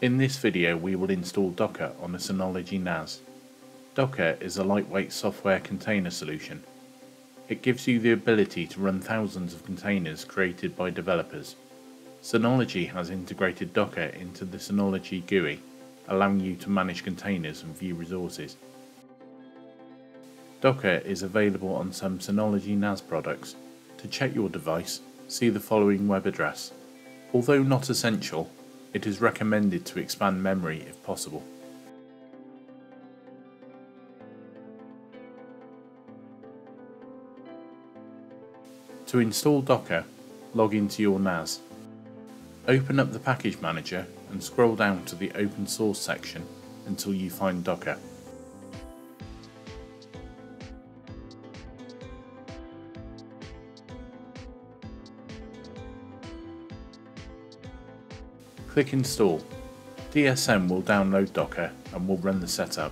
In this video we will install Docker on a Synology NAS. Docker is a lightweight software container solution. It gives you the ability to run thousands of containers created by developers. Synology has integrated Docker into the Synology GUI, allowing you to manage containers and view resources. Docker is available on some Synology NAS products. To check your device, see the following web address. Although not essential, it is recommended to expand memory if possible. To install Docker, log into your NAS. Open up the package manager and scroll down to the open source section until you find Docker. Click install. DSM will download Docker and will run the setup.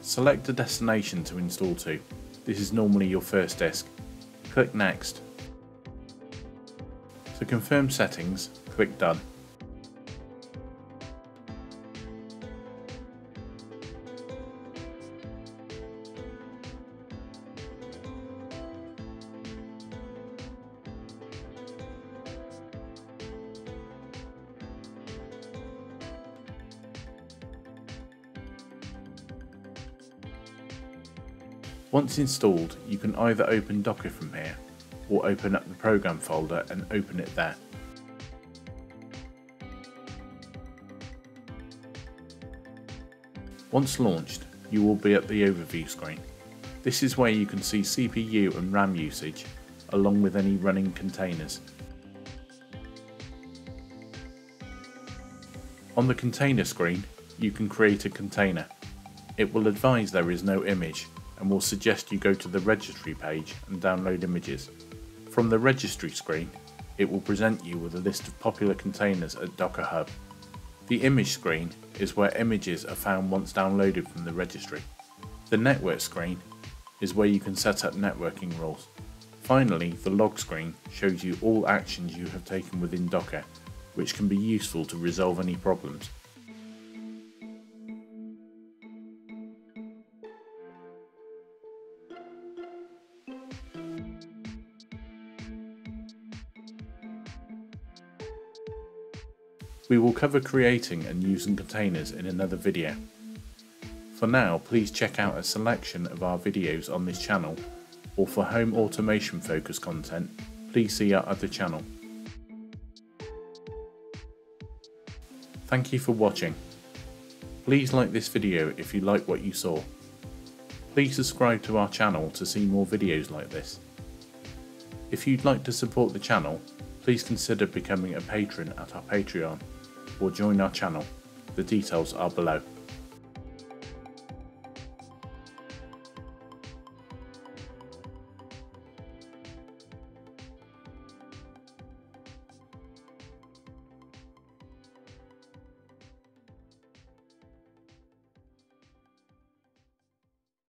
Select a destination to install to. This is normally your first disk. Click Next. To confirm settings, click Done. Once installed, you can either open Docker from here, or open up the program folder and open it there. Once launched, you will be at the overview screen. This is where you can see CPU and RAM usage, along with any running containers. On the container screen, you can create a container. It will advise there is no image and will suggest you go to the registry page and download images. From the registry screen, it will present you with a list of popular containers at Docker Hub. The image screen is where images are found once downloaded from the registry. The network screen is where you can set up networking rules. Finally, the log screen shows you all actions you have taken within Docker, which can be useful to resolve any problems. We will cover creating and using containers in another video. For now, please check out a selection of our videos on this channel, or for home automation focused content, please see our other channel. Thank you for watching. Please like this video if you like what you saw. Please subscribe to our channel to see more videos like this. If you'd like to support the channel, please consider becoming a patron at our Patreon or join our channel. The details are below.